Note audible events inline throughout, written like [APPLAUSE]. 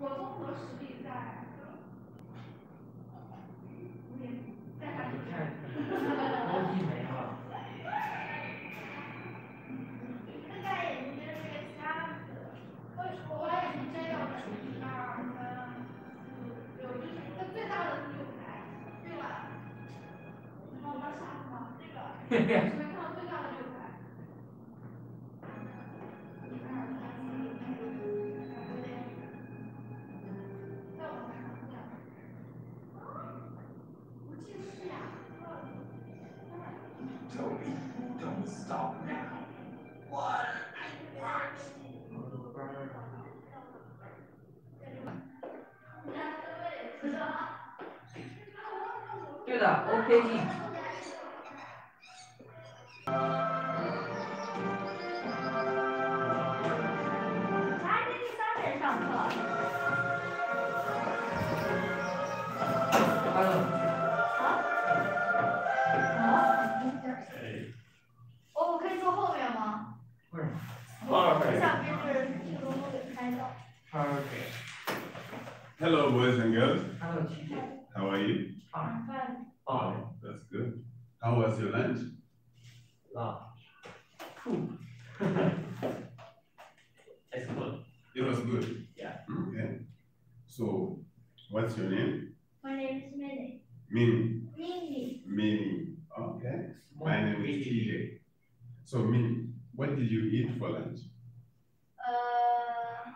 我综合实力在，无言，在哪？来第三个人上课。我我可以坐后面吗？Hello boys and girls. Hello. How are you? Fine. How was your lunch? 了，two。It's good. It was good. Yeah. Okay. So, what's your name? My name is Minnie. Minnie. Minnie. Minnie. Okay. My name is TJ. So, Minnie, what did you eat for lunch? 呃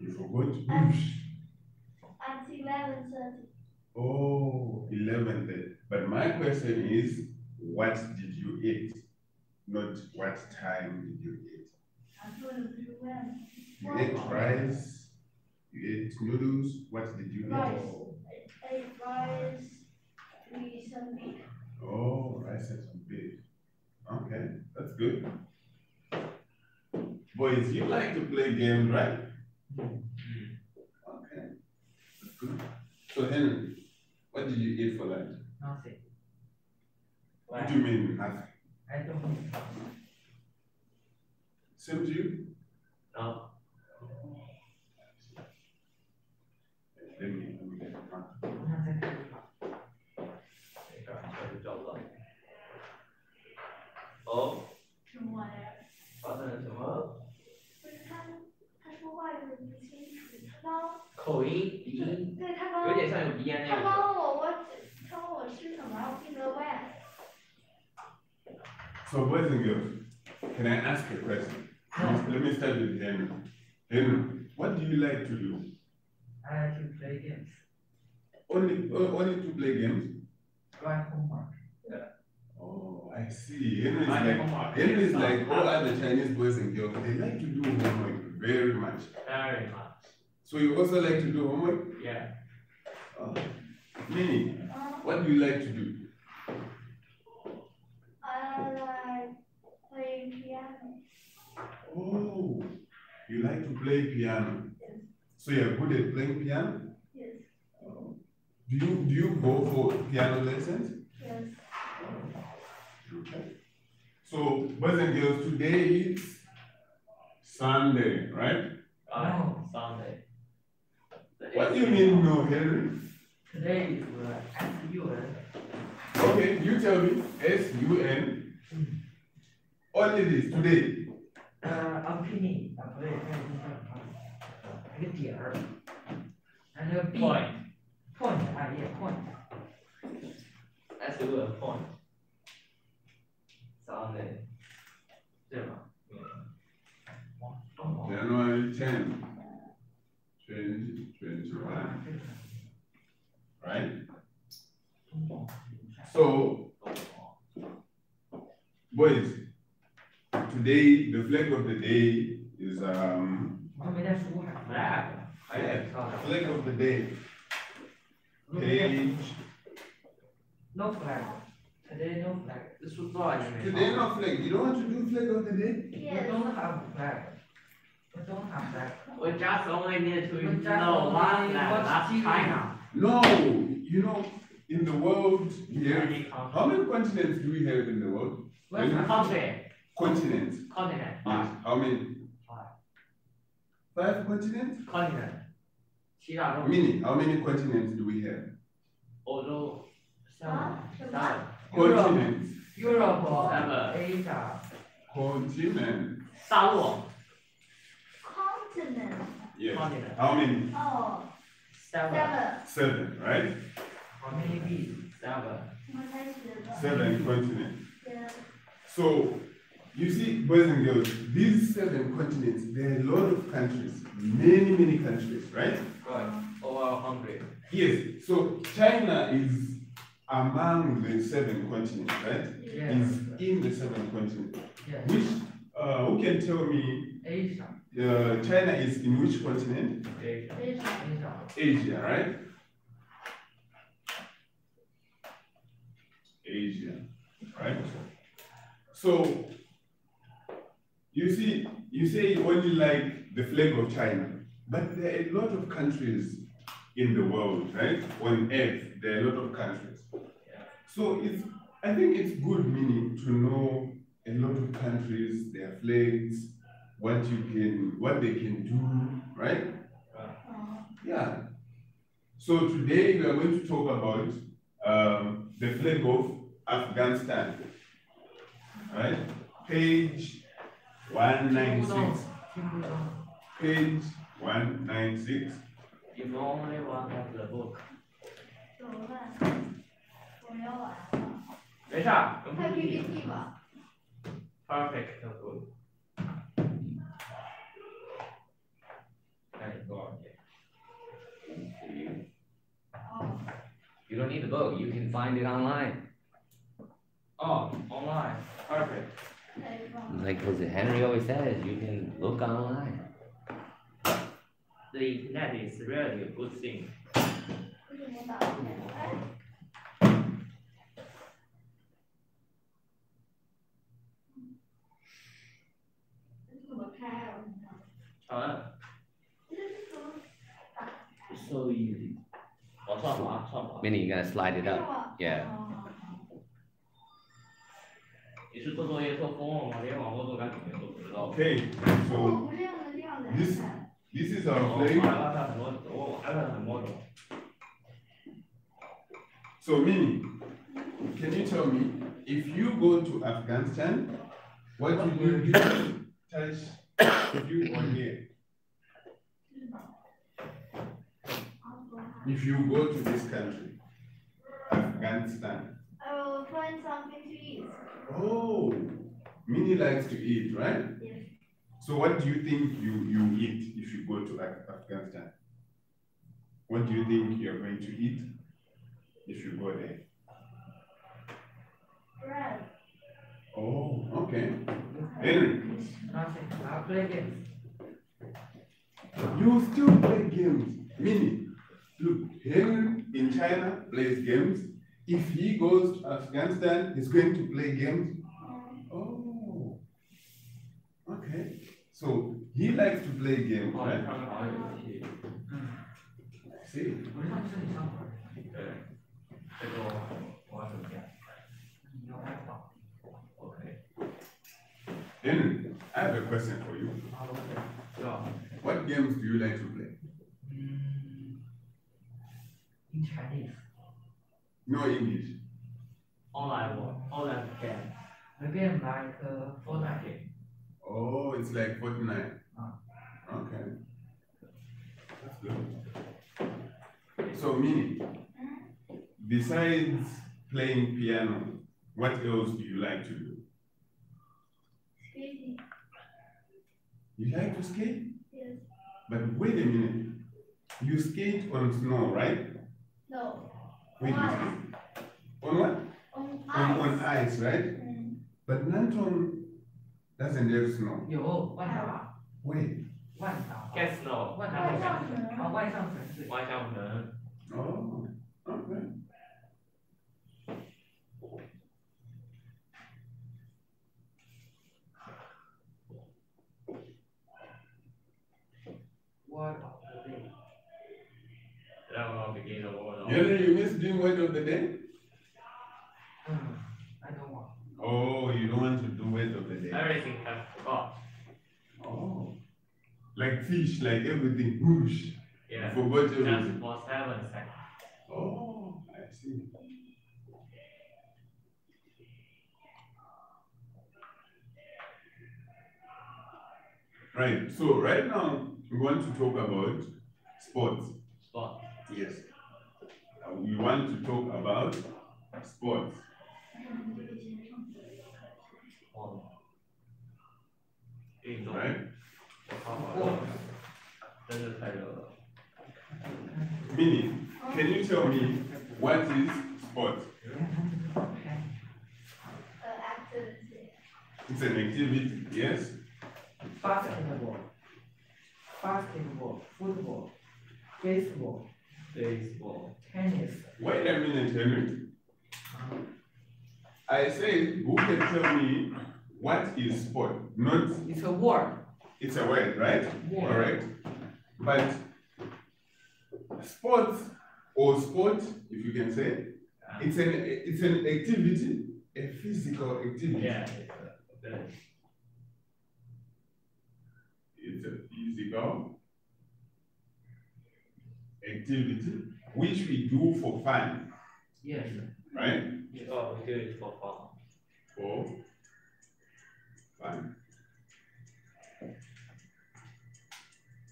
You forgot? at eleven thirty. Oh, 11 then. But my question is, what did you eat? Not what time did you eat? You ate rice, you ate noodles, what did you rice. eat? I ate rice with some beef. Oh, rice and some beef. Okay, that's good. Boys, you like to play games, right? Mm-hmm. Okay, that's good. So, Henry, what did you eat for lunch? Nothing. What do you mean nothing? I don't. Same to you? No. Let me, let me get the mark. 那再 So boys and girls, can I ask a question? Let me start with Henry. Henry, what do you like to do? I like to play games. Only, o- only to play games? Write homework. Yeah. Oh, I see. Henry is like, homework. Henry is like all other Chinese boys and girls. They like to do homework very much. Very much. So you also like to do homework? Yeah. Oh. Minnie, what do you like to do? I like playing piano. Oh, you like to play piano. So you're good at playing piano? Yes. Oh. Do you do you go for piano lessons? Yes. Okay. So boys and girls, today is Sunday, right? Uh, Sunday. The What do you mean no, Henry? Today is uh, S-U-N. Okay, you tell me. S U N. Only this today. 呃，opinion 啊，不对，看一下啊，一个点儿，还有 B Point. point 啊，也 point。 S U N point. Sunday. 对吗？嗯。 January 10, 2021, right? So, boys, today, the flag of the day is um, flag of the day. Page. No flag. Today no flag. This was law. Today no flag. You don't want to do flag of the day? Yeah. We don't have flag. We don't have flag. We just only need to know one flag. That's China. No, you know, in the world, yeah. How many continents do we have in the world? Where's the country? Continent. Continent. Yes. How many? Five. Five continents? Continent. Meaning, how many continents do we have? Although seven. Continents. Europe, Europe Asia. Continent. Continent. Yes. Continent. How many? Oh. Seven. Seven, right? How many? Seven. Seven continents. Yeah. So you see, boys and girls, these seven continents, there are a lot of countries, many, many countries, right? right over hundred，Yes. So, China is among the seven continents, right? Yes, Is in the seven continents. yes, Which, uh, who can tell me, Asia, uh, China is in which continent? Asia. Asia, Asia, right? Asia, right? So, you see, you say you only like the flag of China, but there are a lot of countries in the world, right? On earth, there are a lot of countries. So it's, I think it's good meaning to know a lot of countries, their flags, what you can, what they can do, right? Yeah. So today we are going to talk about um, the flag of Afghanistan. Right? Page 196. 听不懂， Page 196. if only one of the book，怎么办？我要完了。没事儿，跟看不一 PPT 吧。 perfect good，看你多少页。哦， You don't need the book, you can find it online. 哦，online perfect，太棒了。 Like as Henry always says, you can look online. the internet is really a good thing。为什么打不开？这怎么开啊？好了这是怎么打，so easy。我算滑，算滑。 Minnie, you gotta slide it 开 up. 吗 Yeah. 哦你是做作业做疯了吗？连网络都敢准备都不知道。 Okay, 我 so 不是用的这样子 This- 看。 this is 我 our 还 flag. 看很多，我还看很多种。 So Mini, can you tell me if you go to Afghanistan, what will you touch you on here? If you go to this country, Afghanistan. I will find something to eat. Oh, Minnie likes to eat, right? Yes. So what do you think you, you eat if you go to Af- Afghanistan? What do you think you're going to eat if you go there? Bread. Oh, okay. Henry, nothing, I play games. you still play games. Minnie, look, Henry in China plays games if he goes to Afghanistan, he's going to play games. Oh, okay. So he likes to play games, right? See? Anyway, I have a question for you. What games do you like to play? Hmm. In Chinese. No English. all online one, online game. a game like uh, Fortnite. Oh, it's like Fortnite. Ah. Okay. That's good. So, Mini, besides playing piano, what else do you like to do? skating. You like to skate? Yes. But wait a minute. You skate on snow, right? No. On what? On, on, on ice, right? Mm. But Nantong doesn't have snow. 有外上啊。Wait. 外上。Get snow. 外上。外上城。外上城市。外上城。Oh. Okay. You know you miss doing word of the day? I don't want. Oh, you don't want to do word of the day. Everything I forgot. Oh. Like fish, like everything. Bush. Yeah. For forgot everything. Just for seven seconds. Oh, I see. Right. So right now we want to talk about sports. Sports. Yes we want to talk about sports. Right? Mini, can you tell me what is sport? It's an activity, yes? Basketball, basketball, football, baseball, baseball。tennis. Wait a minute, Henry. I said, who can tell me what is sport? Not, It's a word. it's a word, right? Word. Correct. But sports or sport, if you can say, it's an it's an activity, a physical activity. Yeah. it's a- 对。It's a physical activity which we do for fun, Yes. right? Oh, we do it for fun. For fun.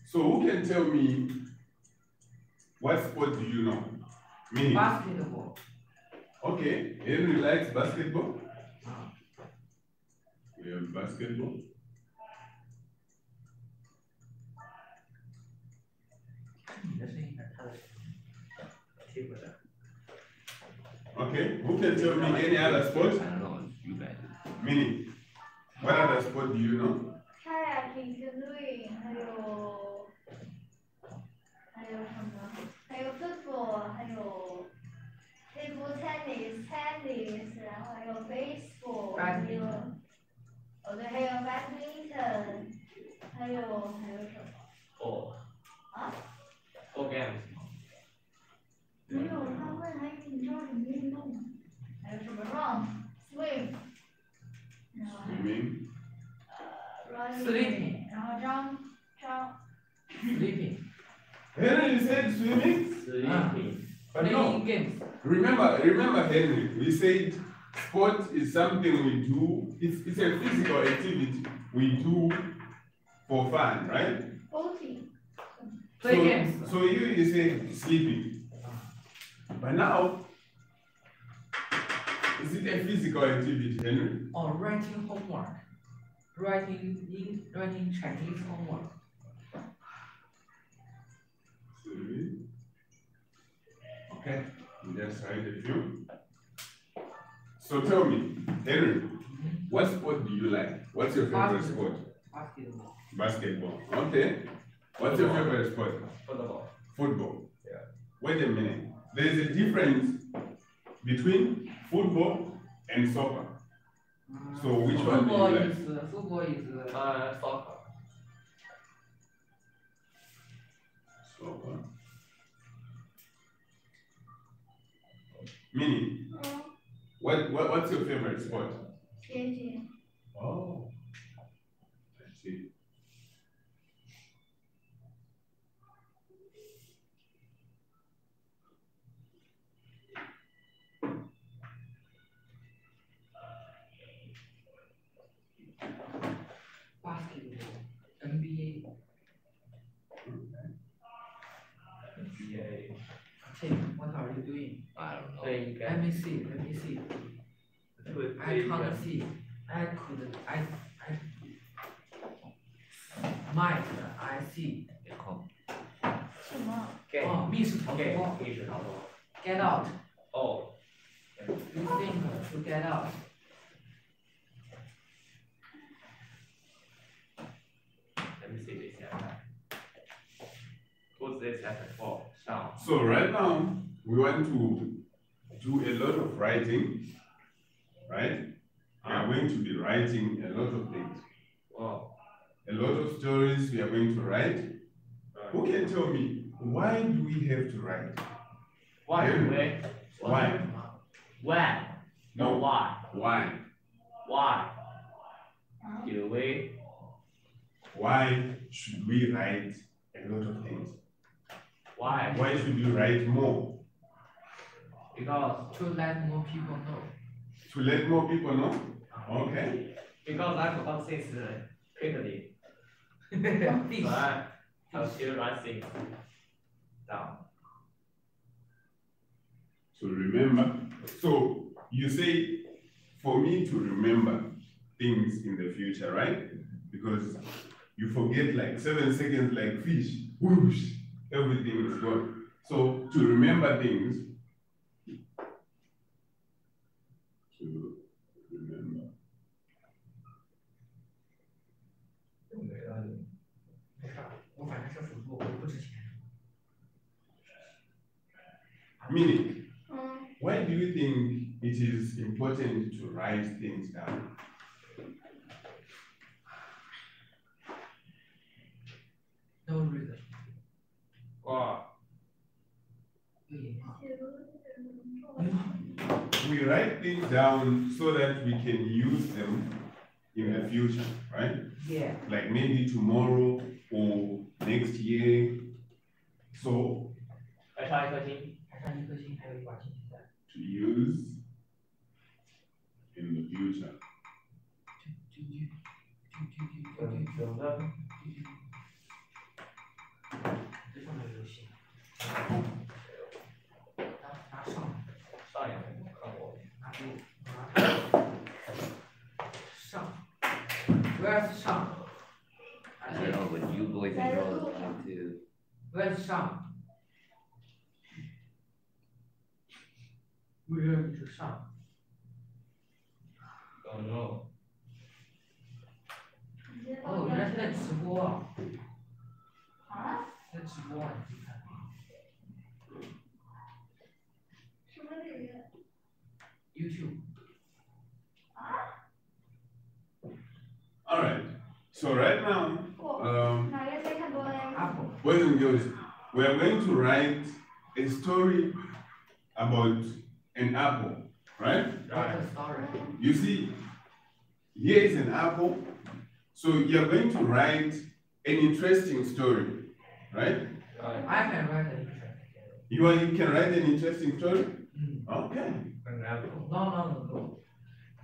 So who can tell me what sport do you know? Me. Basketball. Okay, Henry likes basketball. We have basketball. Okay, who can tell me any other sport? I don't know, you guys. Mini. What other sport do you know? kayaking、canoeing，还有还有什么？还有 football，还有 table tennis、tennis，然后还有 baseball，还有哦对，还有 badminton，还有还有什么？ Four。啊？Four games 吗？ 没有，他问还有你知道什么运动吗？还有什么 run、swim，然后还有 Swimming. 呃 running， Sleeping. 然后 jump jump。 Sleeping. Henry said swimming, Sleeping。 but no. Playing games. Remember, remember, Henry. We said sport is something we do. It's it's a physical activity we do for fun, right? boating。 Play so, games. So you you say sleeping, but now is it a physical activity, Henry? Or writing homework. Writing in writing Chinese homework. Swimming. Okay, we just write a few. So tell me, Henry, mm-hmm. what sport do you like? What's your favorite Basketball. sport? Basketball. Basketball. Okay. What's your favorite sport? Football。Football. Yeah. Wait a minute there is a difference between football and soccer. So which football one do you like? Is, uh, football is uh, uh soccer. Soccer. Mini, uh-huh. what, what, what's your favorite sport? KJ. Oh, I see. Tim, what are you doing? I don't know. Playing Let game。 me see. Let me see. 对 I can't see. I could. I. I. Might. I see. 别空。什么？ game。 Oh, miss 逃 game 脱。密室逃脱。 Get out. 哦。 You think to get out. So right now we want to do a lot of writing, right? We are going to be writing a lot of things. 哦。A lot of stories we are going to write. Who can tell me why do we have to write? Why Yeah. do we? Why? When? No. No. Why? Why? Why? Do we? why should we write a lot of things? Why? Why should you write more? Because To let more people know. To let more people know? Okay. because I forgot things uh, quickly, Please. but I'll still write things down. To remember. So you say, for me to remember things in the future, right? Because you forget like seven seconds like fish, whoosh, everything is gone. So to remember things, to remember. Meaning, why do you think it is important to write things down? Don't we write things down so that we can use them in the future, right? Yeah. Like maybe tomorrow or next year. So to use in the future. Where's the? I don't know, but you boys and girls want to. Where's Sean? we are going to write a story about an apple, right? You see, here is an apple. So you're going to write an interesting story, right? I can write an. You, you can write an interesting story? Mm. Okay. No. No, no, no.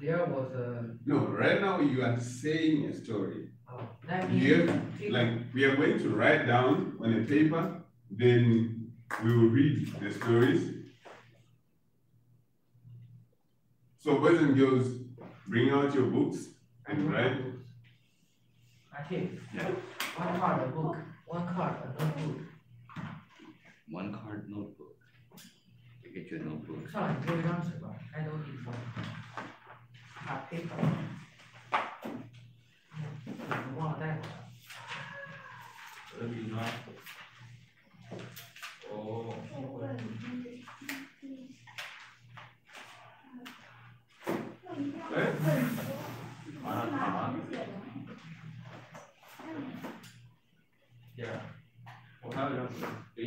There was a. No, right now you are saying a story. Oh, that means. Like, we are going to write down on a paper then we will read the stories. So boys and girls, bring out your books and write. Okay. Yeah. One card, a book. One card, a notebook. One card, notebook. You get your notebook. Sorry, your answer bar. I don't need one. A paper. Wow, that one.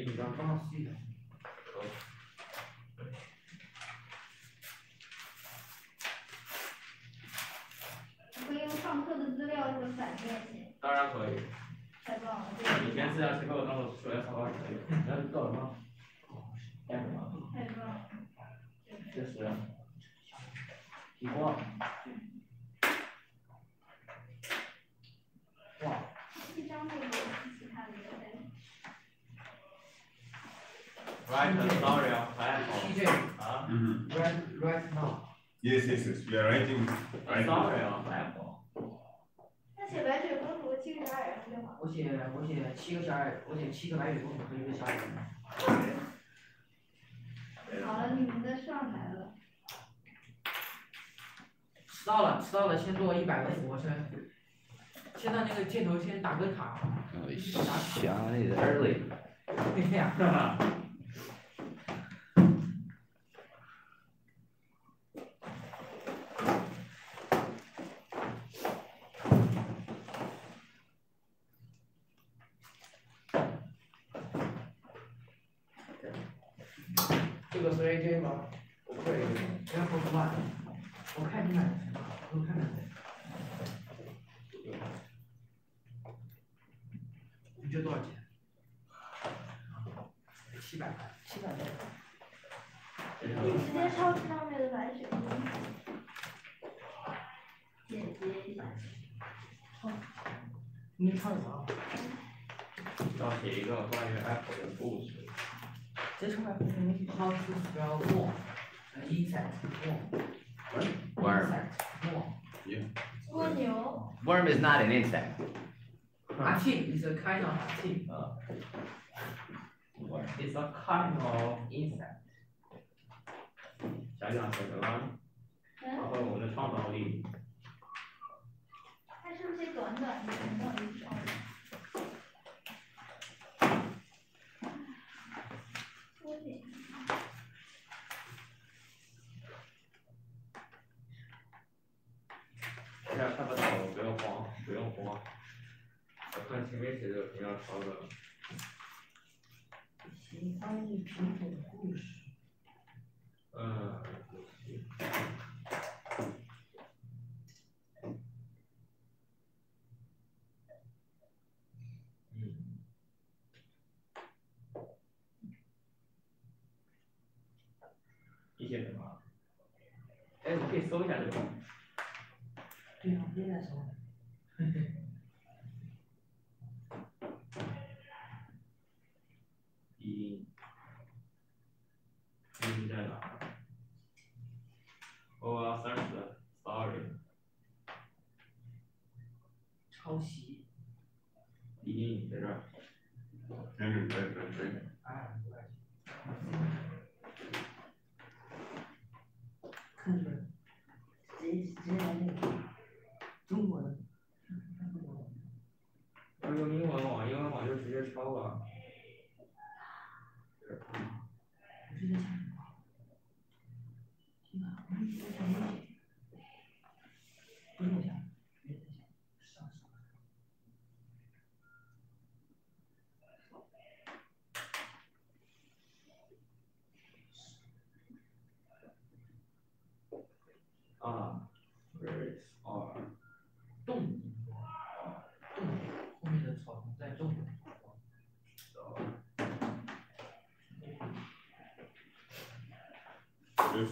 给你一张。帮我撕一下。可以用上课的资料或者反面写，当然可以，太棒了，以前资料先给我当做数学草稿也可以。那是做什么？干什么？太棒了。这是提光。哇，一张那个其他的也在。Write a story of apple. TJ 啊 Mhm. right right now. Yes, yes, yes. We are writing. writing. story of apple. 那写白雪公主七个小矮人。我写我写七个小矮，我写七个白雪公主和一个小矮人。好了，你们的上来了。迟到了，迟到了，先做一百个俯卧撑。现在那个箭头先打个卡。Oh, early. 对呀。你唱啥？要写一个关于 Apple 的故事。这出来你 how to spell more？insect more。 Worm. Insect more。蜗牛， Worm is not an insect. Arctic is a kind of arctic. Uh, It's a kind of insect。想想什么？发嗯，挥我们的创造力。 没写这个评价条子。请翻译品种故事。嗯。一些什么？哎，你可以搜一下这个。对呀，你在搜。[LAUGHS] o r 三十三 sorry 抄袭。李一你在这儿。真是真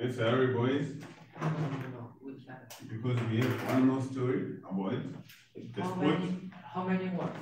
Yes, sorry, boys, because we have one more story about the How sport. many, how many words?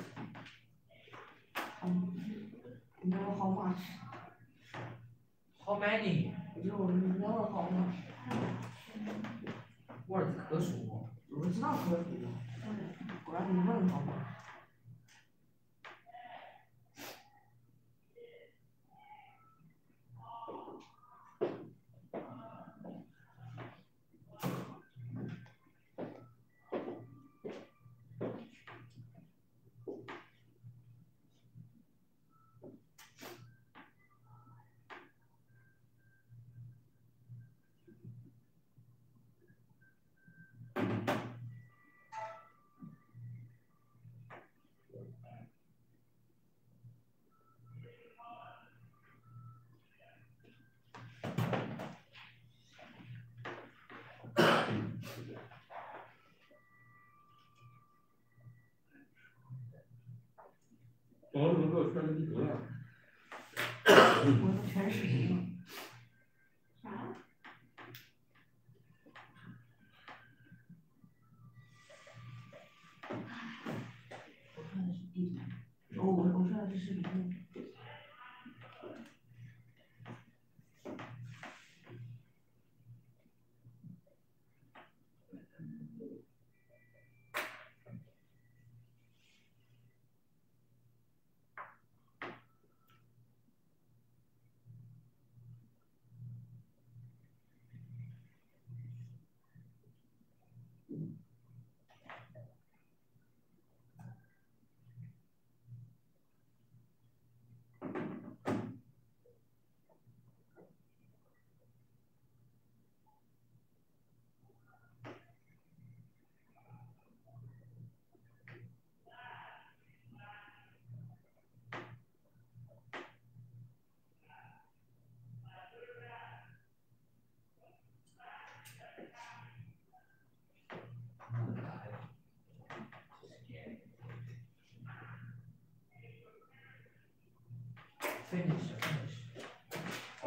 我宝怎么给我开了地图了我的全是人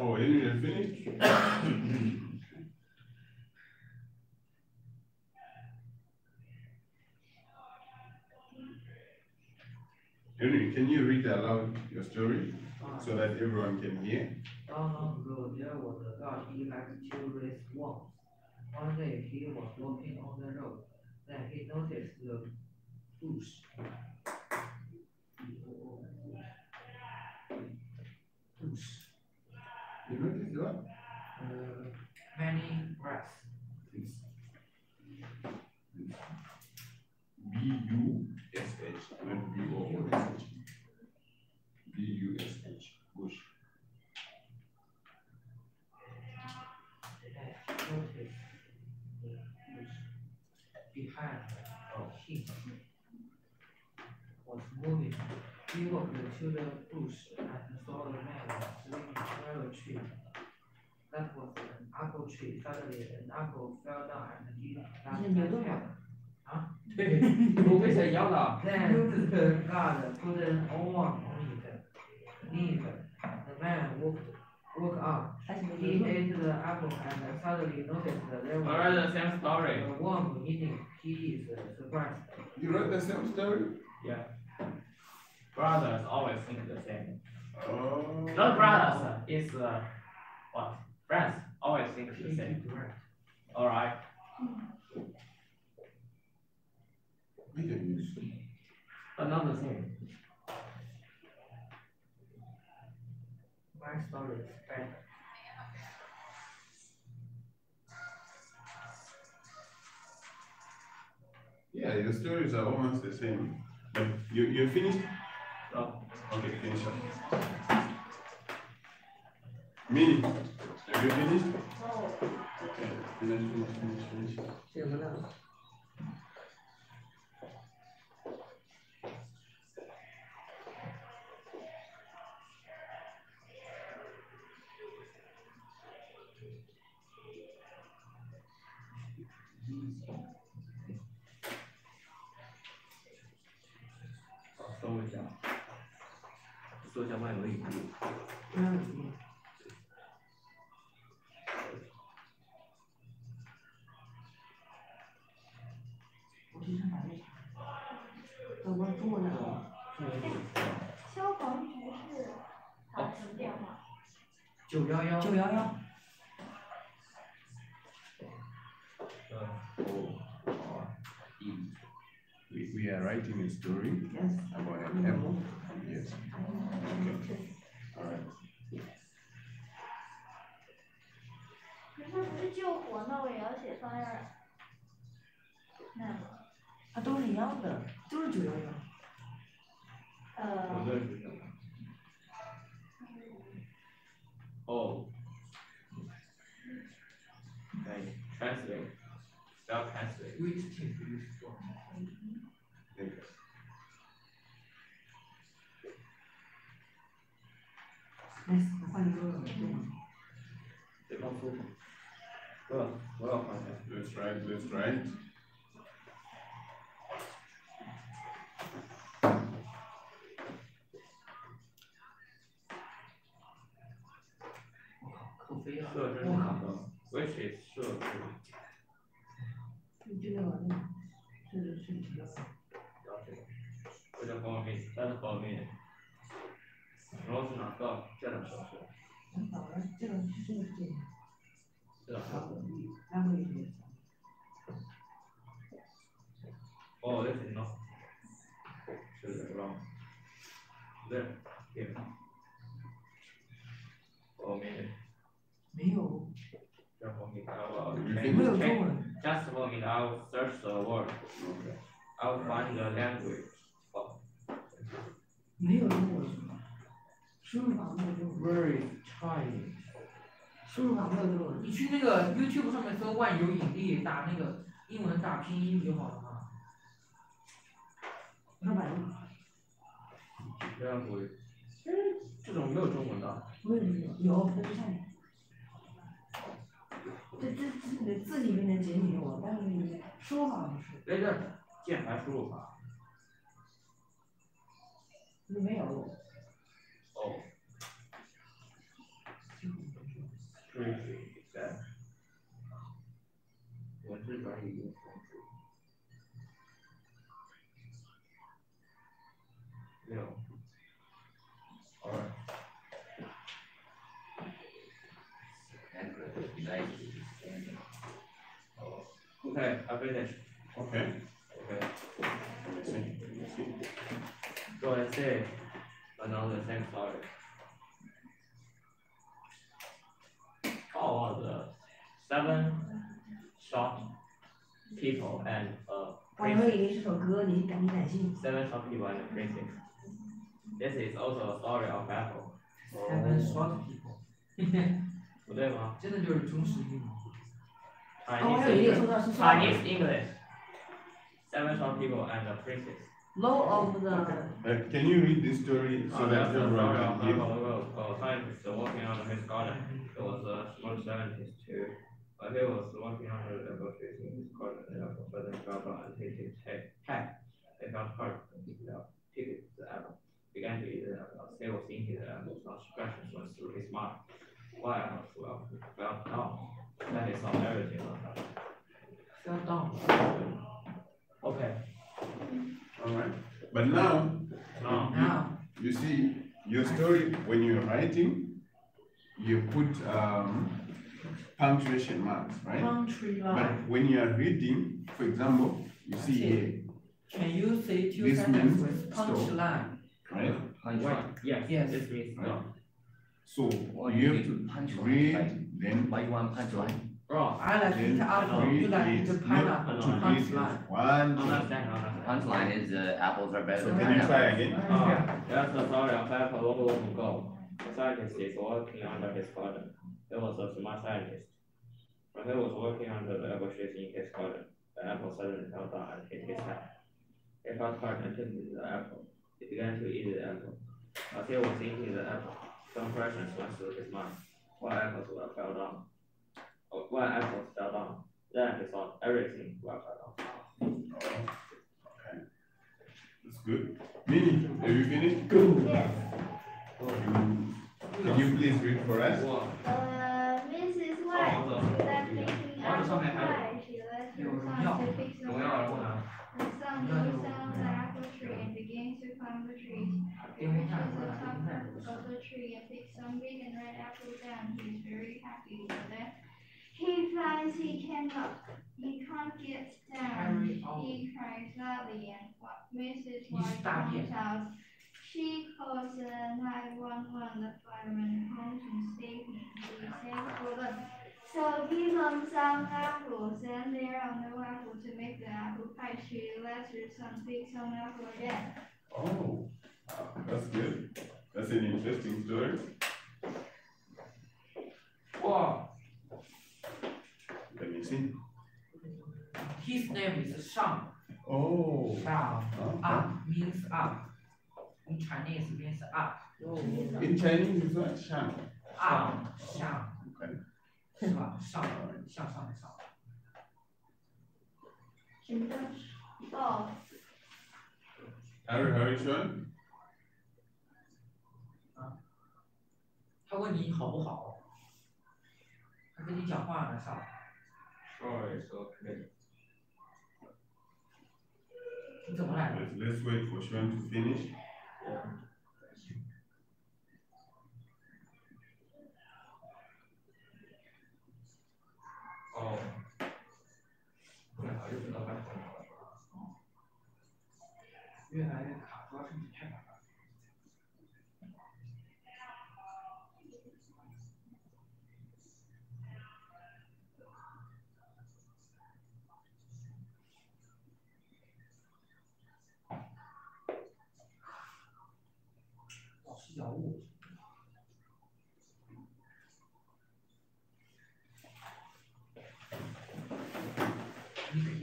Oh, you didn't finish? Henry, can you read aloud your story so that everyone can hear? Long, long ago, there was a god he liked to raise worms. One day he was walking on the road, then he noticed the bush. Bush. You notice what? Uh, many grass. It's B U S H, not B O S H. B U S H, bush. and noticed the bush behind him was moving. He walked to the bush and saw a man swinging from a tree. That was an apple tree. Suddenly, an apple fell down and he 是对，不会是一样的。 Then the God put an worm on it. Leave. The man woke, woke up. 还是 He 牛顿？ ate the apple and suddenly noticed that there I read was the same story. a worm eating. He is surprised. You read the same story? Yeah. Brothers always think the same. Oh. Not brothers, it's uh, what? Friends always think the same. Alright. We can use. But not the same. My story is better. Yeah, the stories are almost the same. But you, you finished? No. Okay, finish up. Me, have you finished? No. Okay, finish, finish, finish, finish. 什搜一下万有引力。嗯，我去上哪里查？中国中国那个。消防局是打什么电话？九幺幺。九幺幺。We, we are writing a story Yes. about an apple. Yes. Okay. Alright. 可是它不是救火，那我也要写 fire。那个啊，都是一样的，都是九幺幺。呃？哦。对，translate，不要 translate。置我靠。的，which is 设置。就那个那个，是是九幺幺。了解。这叫方便面，但是方便面。 候是哪个？这种手势，很好了，这种是这个这样，这种手势。安徽也是。 Oh, this is not. This is wrong. There, here. For a minute. 没有， Just for me, I will You change- 没有中 change- 文， Just for me, I will search the word. I will find the language. Oh, 没有中文， 输入法没有中文。Very Chinese。输入法没有这种。你去那个 YouTube 上面搜万有引力，打那个英文打拼音就好了哈。那百度。这样子。嗯，这种没有中文的。没有没，有，它不像。这这自自己能解决我，但是你输入法不是。没事，键盘输入法。没有。country I Wondering is country. No. All right. It. Okay, I. Okay. Okay. So I say another same story. All of the seven short people and a 万有 princess. 引力是首歌，你感你感兴趣？ Seven short people and a princess. This is also a story of Apple. Seven short people，[LAUGHS] 不对吗真的就是中式英语。哦，万有引力有 Chinese 说到是 Chinese English. Seven short people and a princess. low of the Uh, can you read this story so Oh, that that's the story everyone of can hear? Apple. A scientist working on his garden. He was uh, a smart scientist too. But he was working on the laboratories in his garden and apple suddenly fell down and hit his head. head. He felt hurt and picked it up, picked the apple. Began to eat the apple. He was eating the apple. Some questions went through his mind. Why apple fell, fell down? Then he saw everything on that. Fell down。OK，Alright. But now, Now, now you see, your story, when you're writing, you put um, punctuation marks, right? country line。But when you are reading, for example, you see here, Can you say two This sentences means with stop. punchline? right? Punchline. Wait, yes, Yes. this means Right. no. So Well, you have to punchline, read, right? then Why you want punchline? Wrong. I like then it apple, you read like it, it pineapple, to read punchline. it. One, two. Understand, understand. Punchline is uh, apples are better So than can you try pineapples. again? Ah, that's the story of Apple long, long ago. A scientist is working under his garden. He was a smart scientist. When he was working under the apple trees in his garden, the apple suddenly fell down and hit his head. He felt hurt and took the apple. He began to eat the apple. As he was eating the apple, some questions went through his mind. Why apples were fell down? Oh, why apples fell down? Then he saw everything were fell down. Okay. That's good. Minnie, have you finished? Yes. Can you please read for us? Uh, Mrs. White was picking up pie. She left her to pick some apples. Her son leaves down the apple tree and begins to climb the tree. He reaches the top of the tree and picks some big and red apples down. He is very happy, but then he finds he cannot, he can't get down. He cries loudly and Mrs. White comes out. She calls the 911, the fireman comes and saves him. He saves for them. So he comes some apples and there are no apples to make the apple pie. She lets her son pick some apple again. Oh, that's good. That's an interesting story. Wow, Let me see. his name is Shang. Oh. Shang. okay. Up means up. In Chinese means up. In Chinese, it's what? Shang. Up, 向.是吧？上向上的上。什么叫哦？Are, are you sure? 他问你好不好？他跟你讲话呢，上。Sure, it's okay. 你怎么来的？Let's, let's wait for Sean to finish. 哦，越来越不，哦，越来越。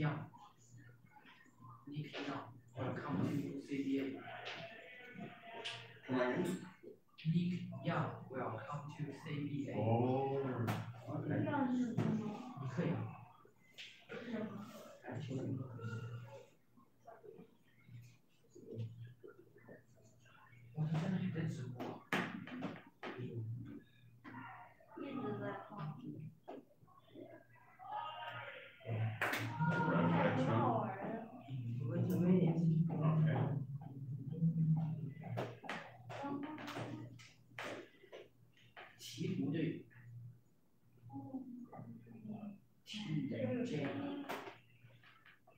Nick Young. Nick Young, welcome to CBA. Come again? Nick Young, welcome to CBA. Oh, okay. 这样是什么？尼克杨，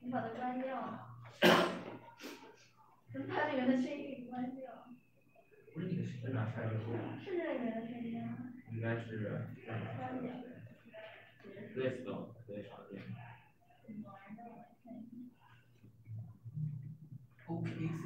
你把它关掉。能把里面的声音给关掉。不是你的声音拿出来就行了。是这里面的声音啊，应该是关掉。类似的最常见。OKC。可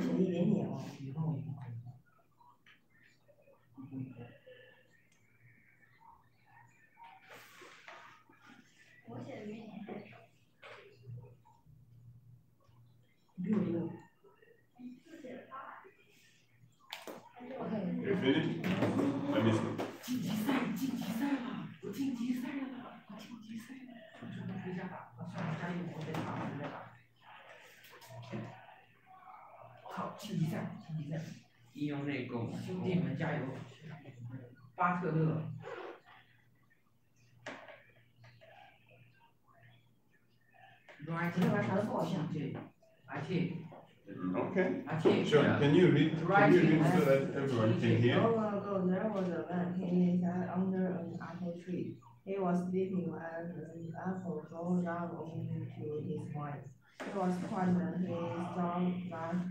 写一点点哦，以后。好，晋级赛，晋级赛，应用内购买兄弟们加油！巴特勒。Right, 这边传错一下 I take, Okay. I take. Sure. Can you read? Can you read so that everyone can hear? Long ago, there was a man, he sat under an apple tree. He was sleeping when an apple fell down onto his wife. It was poisoned. He drowned last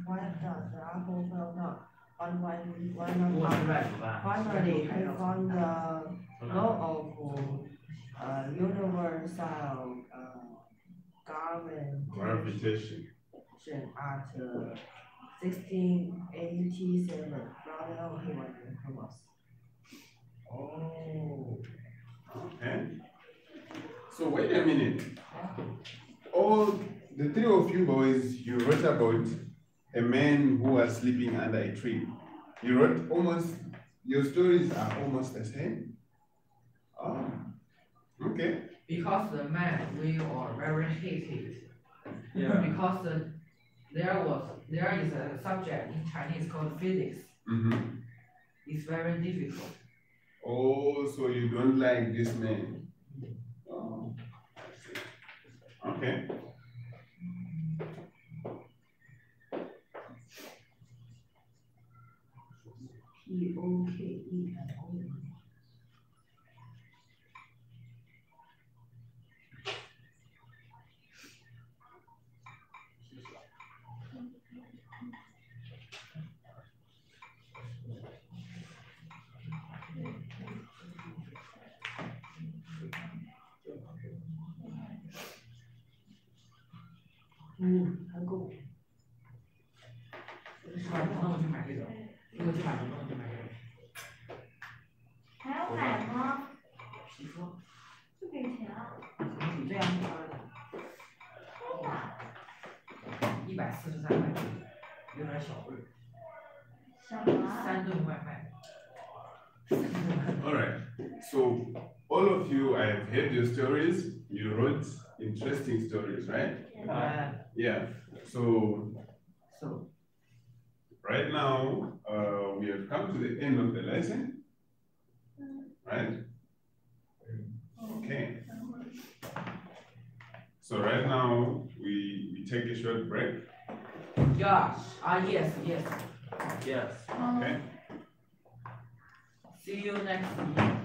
on the law of universal. Gravitation. At 1687. Oh. okay. So wait a minute. Oh the three of you boys, you wrote about a man who was sleeping under a tree. You wrote almost your stories are almost the same. Oh. Okay. Because the man we are very hated. Yeah. [LAUGHS] Because the, there was there is a subject in Chinese called physics. Mm-hmm. It's very difficult. Oh, so you don't like this man? Oh. Okay. E O K 四十三块钱，有点小贵。什么啊？三顿外卖。 All right. So all of you, I have heard your stories. You wrote interesting stories, right? Uh, Yeah. So so, right now, uh, we have come to the end of the lesson, right? Okay. So right now, we, we take a short break, yeah, ah, yes, yes, yes. okay? See you next week.